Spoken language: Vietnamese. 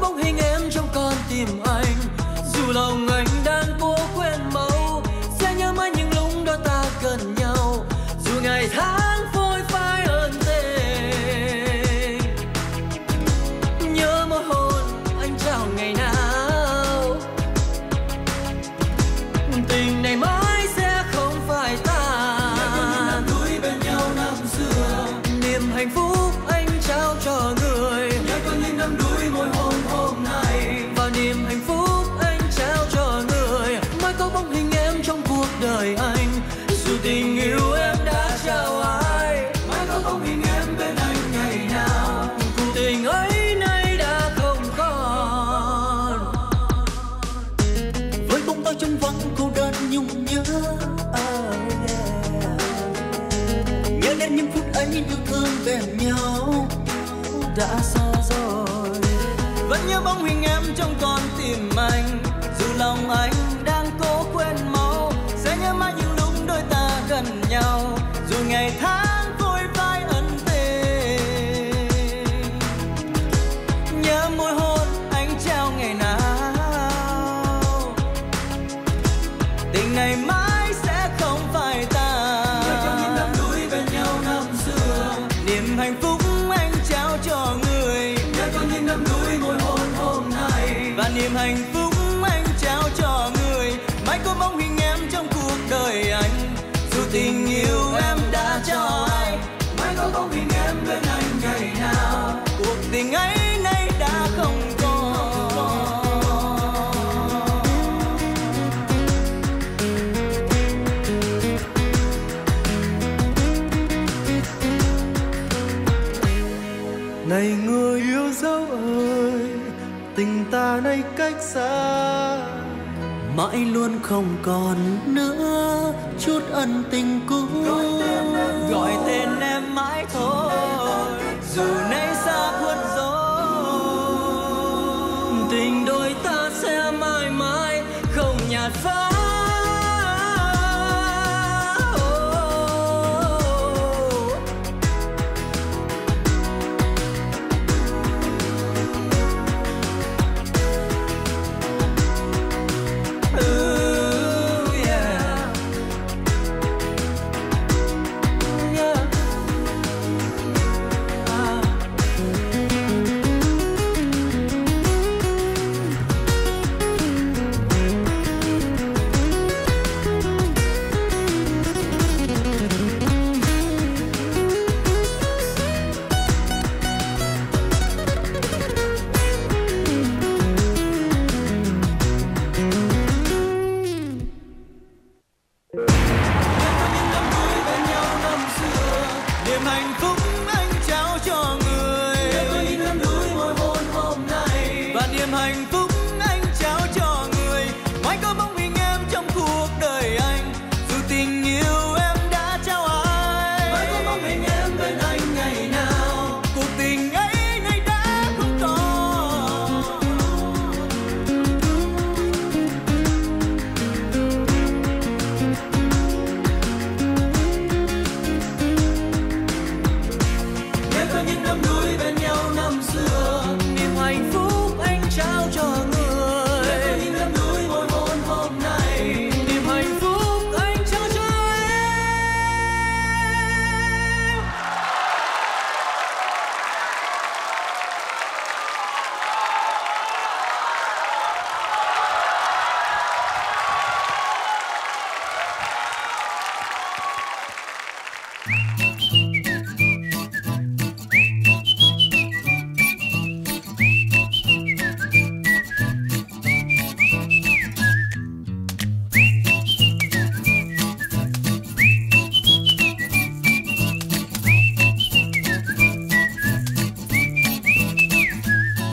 bóng hình em trong con tim anh. Dù lòng anh đang cố quên màu, sẽ nhớ mãi những lúc đó ta cần nhau. Dù ngày tháng phôi phai ơn tình nhớ mỗi hôn anh trao ngày nào. Tình trong vắng cô đơn nhung nhớ oh yeah. nhớ đến những phút ấy yêu thương bên nhau đã xa rồi. Vẫn nhớ bóng hình em trong con tim anh. Dù lòng anh đang cố quên mau sẽ nhớ mãi những lúc đôi ta gần nhau. Dù ngày tháng niềm hạnh phúc anh trao cho người. Mãi có bóng hình em trong cuộc đời anh. Dù tình yêu em đã cho ai, mãi có bóng hình em bên anh ngày nào. Cuộc tình ấy nay đã không còn này người yêu dấu ơi tình ta nay cách xa mãi luôn không còn nữa chút ân tình cũ. Gọi tên em mãi thôi dù nay xa khuất rồi, tình đôi ta sẽ mãi mãi không nhạt phai. Và niềm